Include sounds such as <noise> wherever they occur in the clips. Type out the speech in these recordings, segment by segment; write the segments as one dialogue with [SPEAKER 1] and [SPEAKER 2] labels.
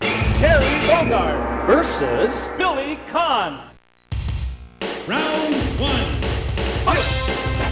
[SPEAKER 1] Terry Bogard versus Billy Kahn.
[SPEAKER 2] Round one. Round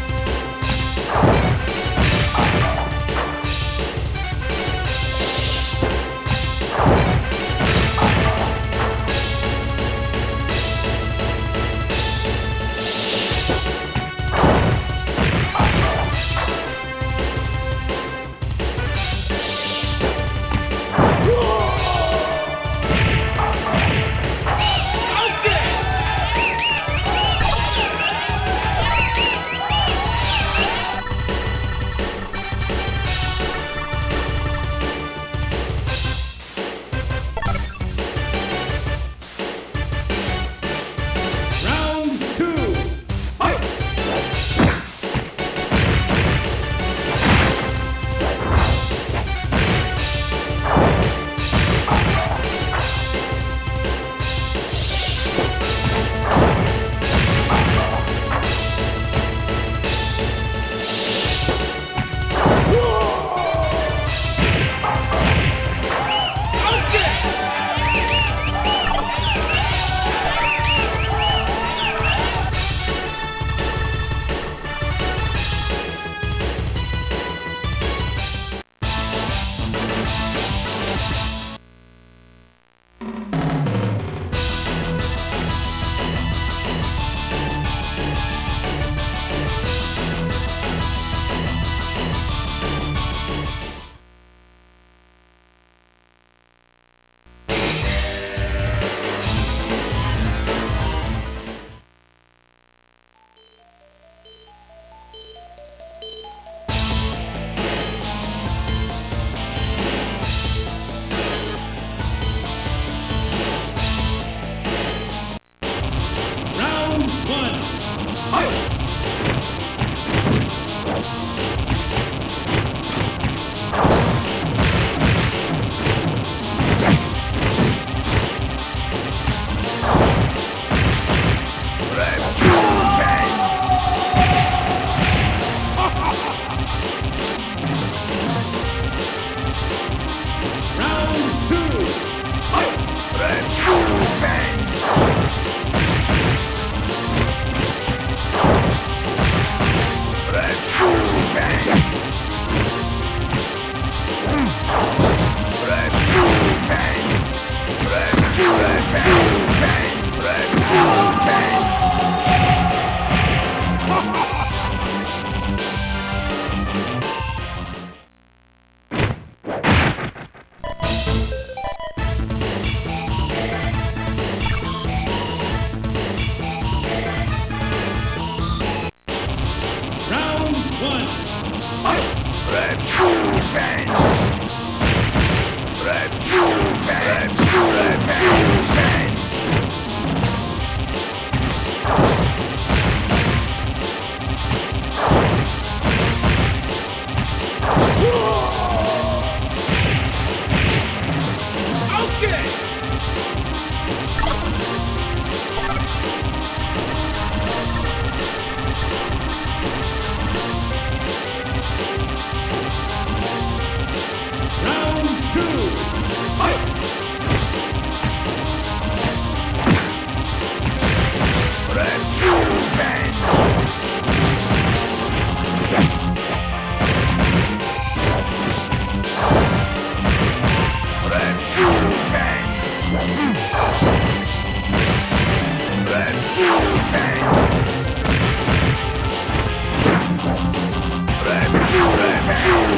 [SPEAKER 3] Yeah! <laughs>